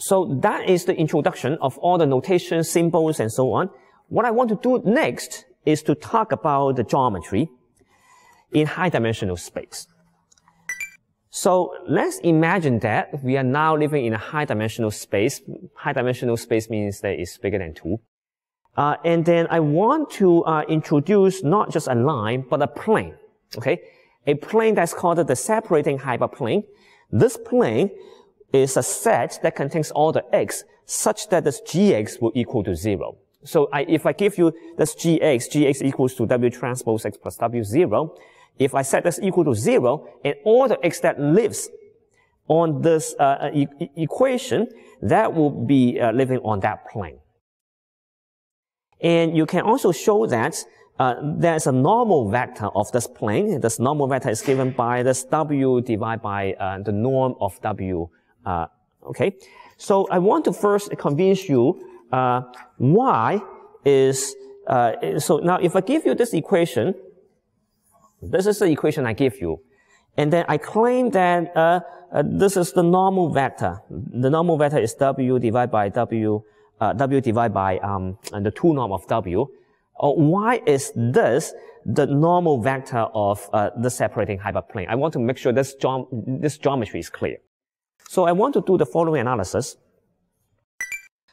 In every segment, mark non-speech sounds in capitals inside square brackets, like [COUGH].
So that is the introduction of all the notation, symbols, and so on. What I want to do next is to talk about the geometry in high dimensional space. So let's imagine that we are now living in a high dimensional space. High dimensional space means that it's bigger than two. Uh, and then I want to uh, introduce not just a line, but a plane. Okay, a plane that's called the separating hyperplane. This plane is a set that contains all the x such that this gx will equal to zero. So I, if I give you this gx, gx equals to w transpose x plus w zero, if I set this equal to zero, and all the x that lives on this uh, uh e equation, that will be uh, living on that plane. And you can also show that uh, there's a normal vector of this plane. This normal vector is given by this w divided by uh, the norm of w. Uh, okay, so I want to first convince you y is so now if I give you this equation this is the equation I give you. And then I claim that uh, uh, this is the normal vector. The normal vector is w divided by w, uh, w divided by um, the 2 norm of w. Uh, why is this the normal vector of uh, the separating hyperplane? I want to make sure this, geom this geometry is clear. So I want to do the following analysis.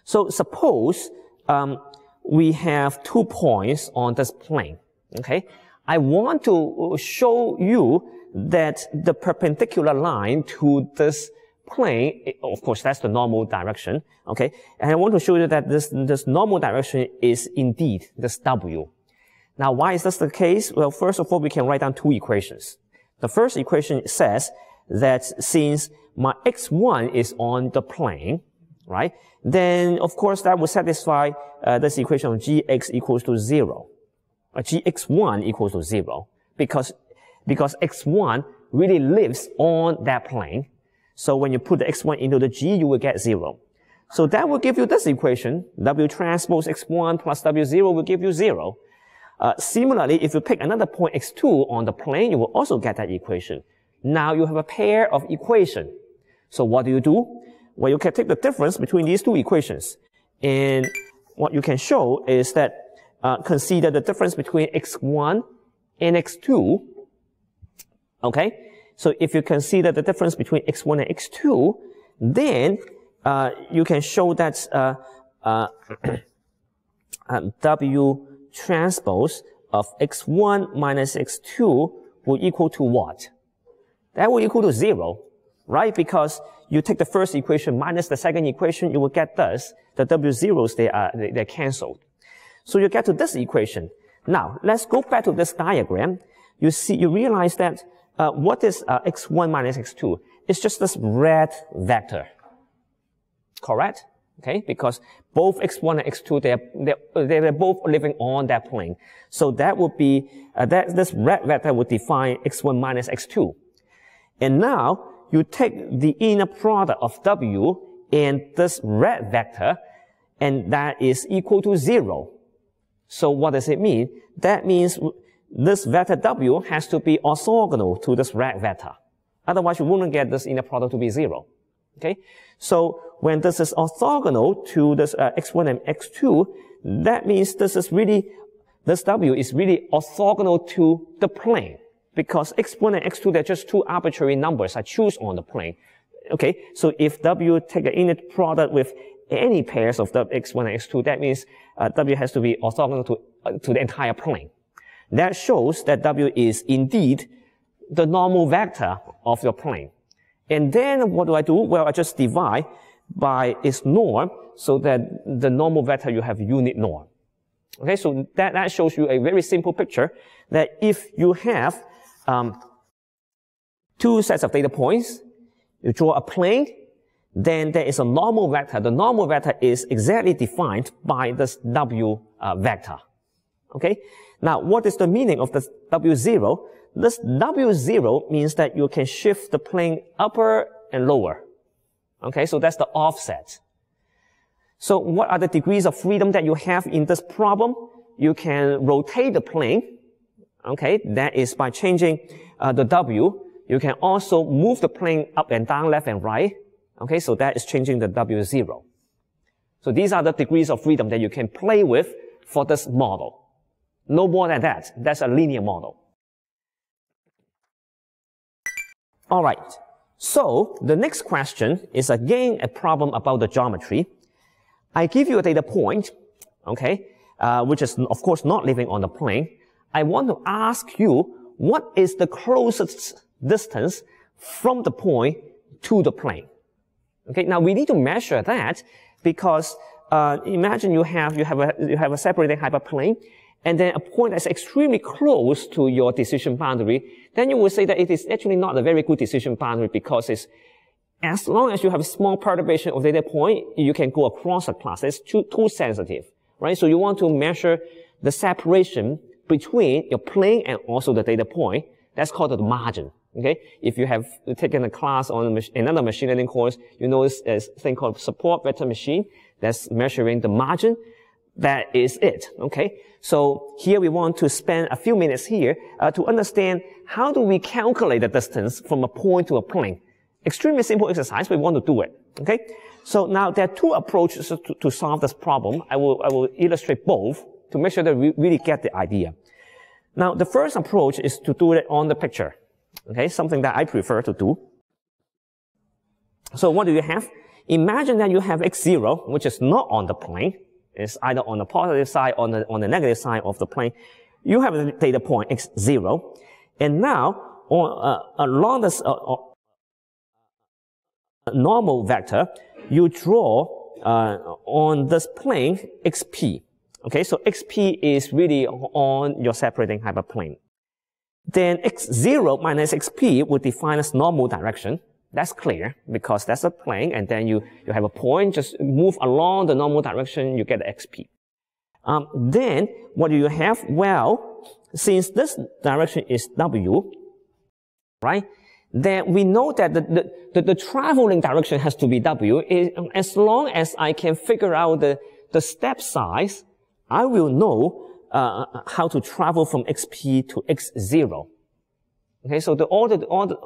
So suppose um, we have two points on this plane. Okay, I want to show you that the perpendicular line to this plane, of course, that's the normal direction, okay? And I want to show you that this, this normal direction is indeed this W. Now, why is this the case? Well, first of all, we can write down two equations. The first equation says that since my x1 is on the plane, right, then of course that will satisfy uh, this equation of gx equals to zero gx1 equals to 0 because, because x1 really lives on that plane. So when you put the x1 into the g, you will get 0. So that will give you this equation. W transpose x1 plus w0 will give you 0. Uh, similarly, if you pick another point x2 on the plane, you will also get that equation. Now you have a pair of equation. So what do you do? Well, you can take the difference between these two equations. And what you can show is that uh, consider the difference between x1 and x2. Okay? So if you consider the difference between x1 and x2, then uh, you can show that uh, uh, [CLEARS THROAT] uh W transpose of x1 minus x2 will equal to what? That will equal to zero, right? Because you take the first equation minus the second equation, you will get this. The W zeros, they are, they, they're cancelled. So you get to this equation. Now, let's go back to this diagram. You see, you realize that uh, what is uh, x1 minus x2? It's just this red vector. Correct? Okay, because both x1 and x2, they're, they're, they're both living on that plane. So that would be, uh, that, this red vector would define x1 minus x2. And now, you take the inner product of w and this red vector, and that is equal to zero. So what does it mean? That means this vector W has to be orthogonal to this red vector. Otherwise, you wouldn't get this inner product to be zero. Okay? So when this is orthogonal to this uh, x1 and x2, that means this is really, this W is really orthogonal to the plane. Because x1 and x2, they're just two arbitrary numbers I choose on the plane. Okay? So if W take an inner product with any pairs of the x1 and x2, that means uh, W has to be orthogonal to, uh, to the entire plane. That shows that W is indeed the normal vector of your plane. And then what do I do? Well, I just divide by its norm so that the normal vector you have unit norm. Okay, so that, that shows you a very simple picture that if you have um, two sets of data points, you draw a plane then there is a normal vector. The normal vector is exactly defined by this W uh, vector. Okay? Now, what is the meaning of this W0? This W0 means that you can shift the plane upper and lower. Okay, so that's the offset. So what are the degrees of freedom that you have in this problem? You can rotate the plane. Okay, that is by changing uh, the W. You can also move the plane up and down, left and right. Okay, so that is changing the W0. So these are the degrees of freedom that you can play with for this model. No more than that. That's a linear model. All right. So the next question is again a problem about the geometry. I give you a data point, okay, uh, which is of course not living on the plane. I want to ask you what is the closest distance from the point to the plane. Okay, now we need to measure that because uh, imagine you have you have a you have a separating hyperplane, and then a point that's extremely close to your decision boundary. Then you will say that it is actually not a very good decision boundary because it's as long as you have a small perturbation of data point, you can go across a class. It's too, too sensitive, right? So you want to measure the separation between your plane and also the data point. That's called the margin. Okay, if you have taken a class on another machine learning course, you know this thing called support vector machine that's measuring the margin. That is it. Okay, so here we want to spend a few minutes here uh, to understand how do we calculate the distance from a point to a plane. Extremely simple exercise, we want to do it. Okay, so now there are two approaches to, to solve this problem. I will I will illustrate both to make sure that we really get the idea. Now, the first approach is to do it on the picture. Okay, something that I prefer to do. So what do you have? Imagine that you have x0, which is not on the plane. It's either on the positive side or on the, on the negative side of the plane. You have a data point x0. And now, on, uh, along this uh, uh, normal vector, you draw uh, on this plane xp. Okay, so xp is really on your separating hyperplane then x0 minus xp would define as normal direction. That's clear because that's a plane and then you, you have a point, just move along the normal direction, you get xp. Um, then what do you have? Well, since this direction is w, right? Then we know that the, the, the, the traveling direction has to be w. As long as I can figure out the, the step size, I will know uh, how to travel from xp to x0. Okay, so the, all the, all the,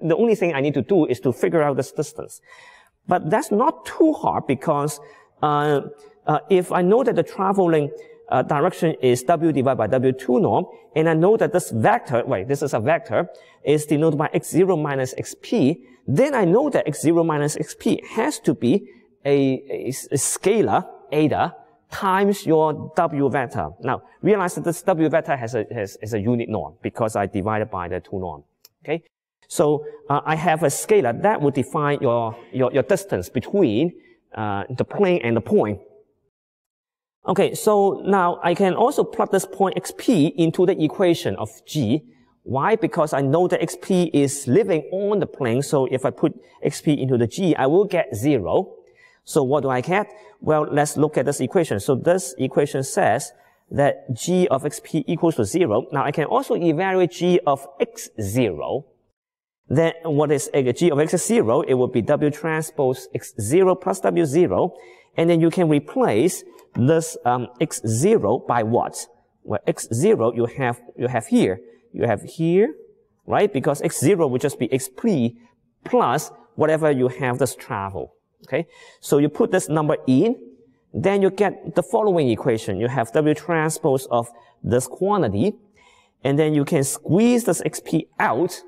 the only thing I need to do is to figure out this distance. But that's not too hard because uh, uh, if I know that the traveling uh, direction is w divided by w2 norm, and I know that this vector, wait, this is a vector, is denoted by x0 minus xp, then I know that x0 minus xp has to be a, a, a scalar, eta, times your W vector. Now, realize that this W vector has a, has, has a unit norm because I divided by the two norm. Okay? So, uh, I have a scalar that will define your, your, your distance between, uh, the plane and the point. Okay, so now I can also plug this point xp into the equation of g. Why? Because I know that xp is living on the plane, so if I put xp into the g, I will get zero. So what do I get? Well, let's look at this equation. So this equation says that g of xp equals to zero. Now I can also evaluate g of x0. Then what is g of x0? It will be w transpose x0 plus w0. And then you can replace this um, x0 by what? Well, x0 you have, you have here. You have here, right? Because x0 will just be xp plus whatever you have this travel. Okay, so you put this number in, then you get the following equation. You have W transpose of this quantity, and then you can squeeze this XP out,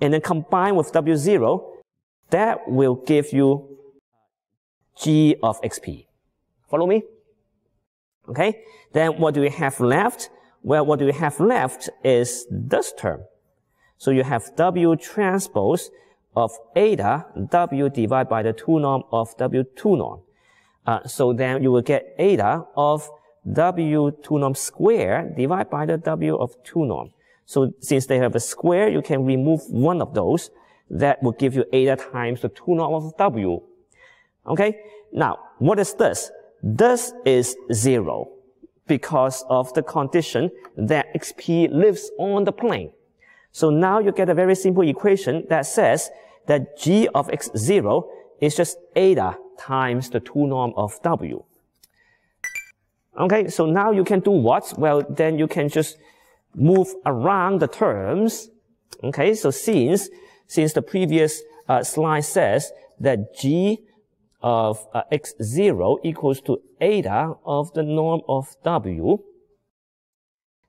and then combine with W0. That will give you G of XP. Follow me? Okay, then what do we have left? Well, what do we have left is this term. So you have W transpose of eta w divided by the 2 norm of w2 norm. Uh, so then you will get eta of w2 norm square divided by the w of 2 norm. So since they have a square, you can remove one of those. That will give you eta times the 2 norm of w. Okay? Now, what is this? This is zero because of the condition that xp lives on the plane. So now you get a very simple equation that says that g of x0 is just eta times the 2 norm of w. Okay, so now you can do what? Well, then you can just move around the terms. Okay, so since, since the previous uh, slide says that g of uh, x0 equals to eta of the norm of w,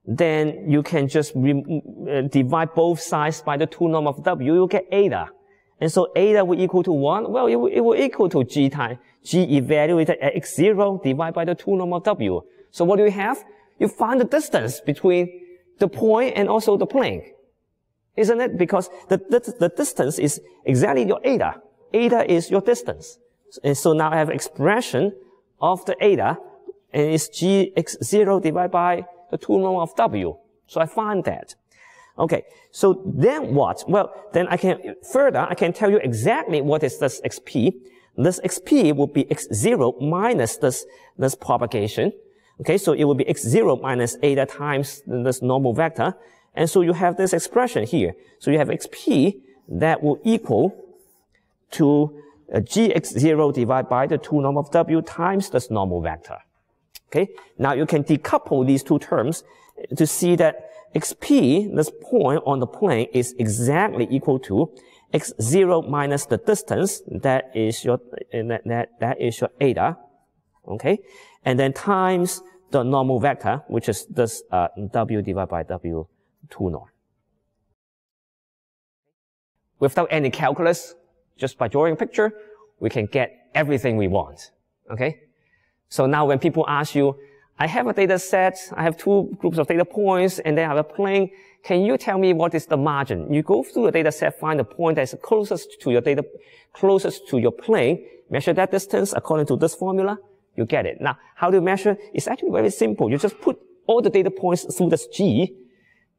then you can just uh, divide both sides by the 2 norm of w, you get eta. And so eta will equal to 1. Well, it will, it will equal to g times g evaluated at x0 divided by the 2 norm of w. So what do we have? You find the distance between the point and also the plane. Isn't it? Because the, the, the distance is exactly your eta. Eta is your distance. And so now I have expression of the eta, and it's gx0 divided by the 2 norm of w. So I find that. Okay, so then what? Well, then I can, further, I can tell you exactly what is this xp. This xp will be x0 minus this, this propagation. Okay, so it will be x0 minus eta times this normal vector. And so you have this expression here. So you have xp that will equal to uh, gx0 divided by the 2 norm of w times this normal vector. Okay, now you can decouple these two terms to see that xp, this point on the plane, is exactly equal to x0 minus the distance, that is your, that, that, that is your eta, okay? And then times the normal vector, which is this uh, w divided by w 2 norm. Without any calculus, just by drawing a picture, we can get everything we want, okay? So now when people ask you, I have a data set, I have two groups of data points, and then I have a plane. Can you tell me what is the margin? You go through the data set, find the point that's closest to your data, closest to your plane, measure that distance according to this formula, you get it. Now, how do you measure? It's actually very simple. You just put all the data points through this G,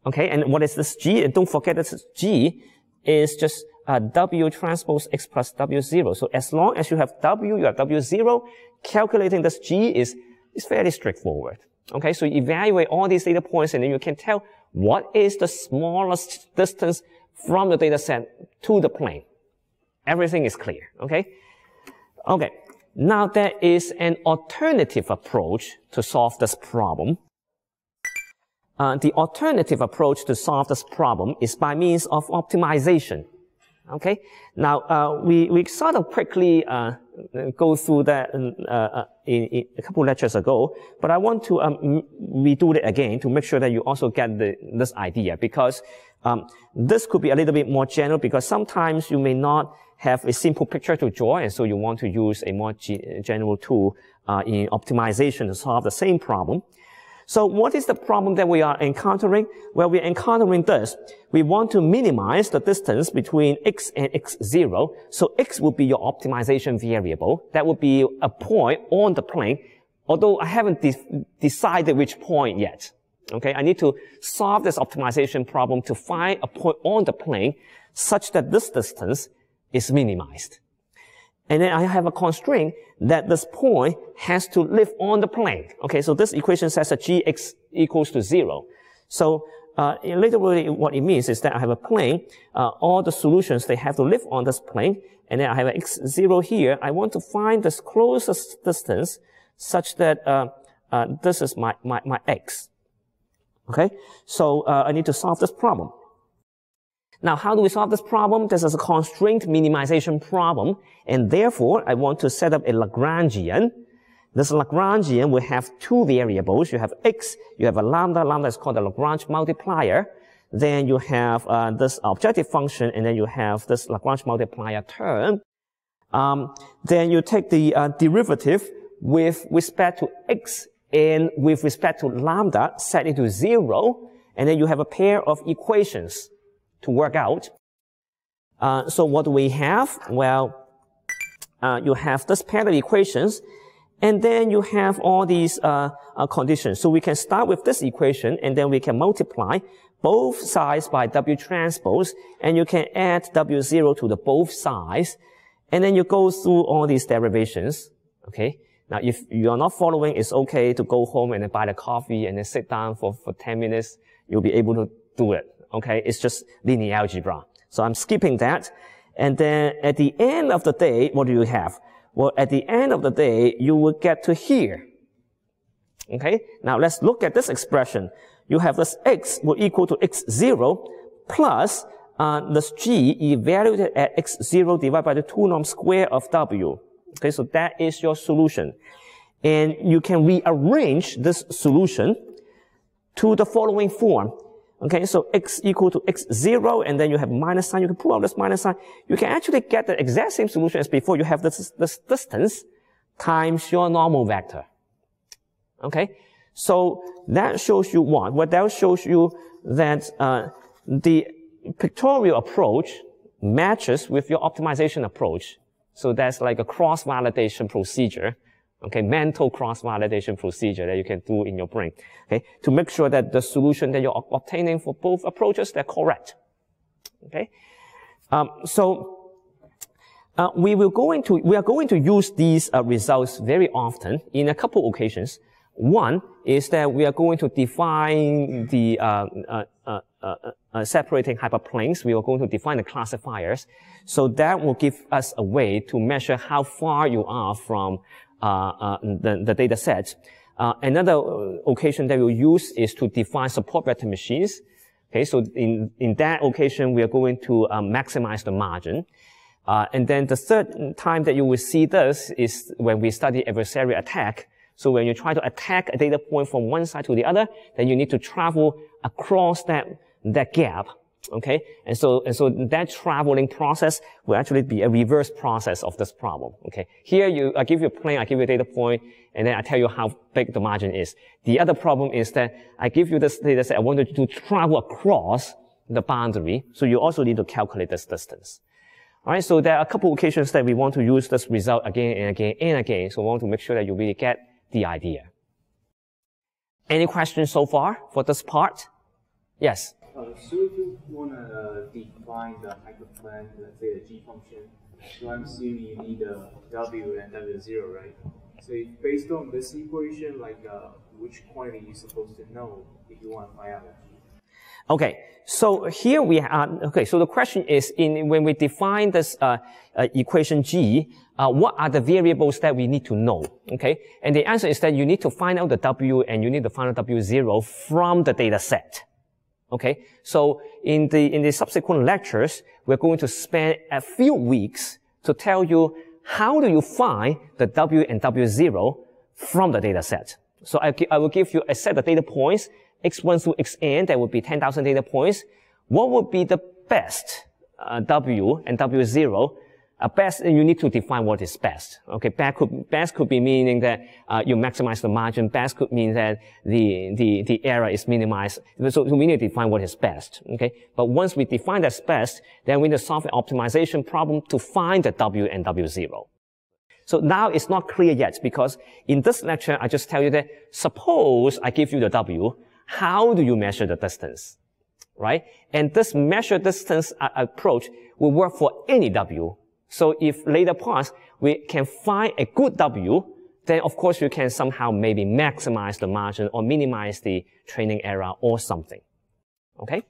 okay? And what is this G? And don't forget that this G is just uh, W transpose X plus W0. So as long as you have W, you have W0, calculating this G is it's fairly straightforward. Okay, so you evaluate all these data points and then you can tell what is the smallest distance from the data set to the plane. Everything is clear, okay? Okay, now there is an alternative approach to solve this problem. Uh, the alternative approach to solve this problem is by means of optimization. Okay, now uh, we we sort of quickly uh, go through that uh, uh, in, in a couple lectures ago, but I want to um, redo it again to make sure that you also get the, this idea because um, this could be a little bit more general because sometimes you may not have a simple picture to draw, and so you want to use a more general tool uh, in optimization to solve the same problem. So what is the problem that we are encountering? Well, we're encountering this. We want to minimize the distance between x and x0. So x would be your optimization variable. That would be a point on the plane, although I haven't de decided which point yet. Okay, I need to solve this optimization problem to find a point on the plane such that this distance is minimized. And then I have a constraint that this point has to live on the plane. Okay, so this equation says that gx equals to zero. So uh, literally what it means is that I have a plane, uh, all the solutions, they have to live on this plane, and then I have an x0 here. I want to find the closest distance such that uh, uh this is my, my, my x. Okay, so uh, I need to solve this problem. Now, how do we solve this problem? This is a constraint minimization problem, and therefore, I want to set up a Lagrangian. This Lagrangian will have two variables. You have x, you have a lambda. Lambda is called the Lagrange multiplier. Then you have uh, this objective function, and then you have this Lagrange multiplier term. Um, then you take the uh, derivative with respect to x and with respect to lambda set it to zero, and then you have a pair of equations to work out. Uh, so what do we have? Well, uh, you have this pair of equations, and then you have all these uh, uh conditions. So we can start with this equation, and then we can multiply both sides by W transpose, and you can add W0 to the both sides, and then you go through all these derivations. Okay. Now, if you are not following, it's okay to go home and buy the coffee and then sit down for, for 10 minutes. You'll be able to do it. Okay, it's just linear algebra. So I'm skipping that. And then at the end of the day, what do you have? Well, at the end of the day, you will get to here. Okay, now let's look at this expression. You have this x will equal to x0 plus uh, this G evaluated at x0 divided by the 2 norm square of W. Okay, so that is your solution. And you can rearrange this solution to the following form. Okay, so x equal to x0, and then you have minus sign. You can pull out this minus sign. You can actually get the exact same solution as before. You have this, this distance times your normal vector. Okay, so that shows you what? What that shows you that uh, the pictorial approach matches with your optimization approach. So that's like a cross-validation procedure okay, mental cross-validation procedure that you can do in your brain, okay, to make sure that the solution that you're obtaining for both approaches, they're correct, okay. Um, so, uh, we will go into, we are going to use these uh, results very often in a couple occasions. One is that we are going to define the uh, uh, uh, uh, separating hyperplanes. We are going to define the classifiers. So that will give us a way to measure how far you are from the, the data set. Uh, another occasion that we'll use is to define support vector machines. Okay, so in, in that occasion, we are going to maximize the margin. Uh, and then the third time that you will see this is when we study adversarial attack. So when you try to attack a data point from one side to the other, then you need to travel across that, that gap Okay, and so and so that traveling process will actually be a reverse process of this problem. Okay, here you I give you a plane, I give you a data point, and then I tell you how big the margin is. The other problem is that I give you this data set, I want you to travel across the boundary, so you also need to calculate this distance. All right, so there are a couple occasions that we want to use this result again and again and again. So we want to make sure that you really get the idea. Any questions so far for this part? Yes. Uh, so if you want to uh, define the hyperplane, let's say the g function, so I'm assuming you need a w and w0, right? So based on this equation, like uh, which quantity are you're supposed to know if you want to find out Okay, so here we are, okay, so the question is, in when we define this uh, uh, equation g, uh, what are the variables that we need to know, okay? And the answer is that you need to find out the w and you need to find out w0 from the data set. Okay, so in the in the subsequent lectures, we're going to spend a few weeks to tell you how do you find the W and W0 from the data set. So I, I will give you a set of data points, x1 through xn, that would be 10,000 data points. What would be the best uh, W and W0 uh, best, you need to define what is best. Okay, best could, best could be meaning that uh, you maximize the margin. Best could mean that the, the, the error is minimized. So, so, we need to define what is best. Okay, but once we define that's best, then we need to solve an optimization problem to find the W and W0. So now it's not clear yet because in this lecture, I just tell you that suppose I give you the W, how do you measure the distance? Right? And this measure distance uh, approach will work for any W so if later parts we can find a good W, then of course you can somehow maybe maximize the margin or minimize the training error or something. Okay?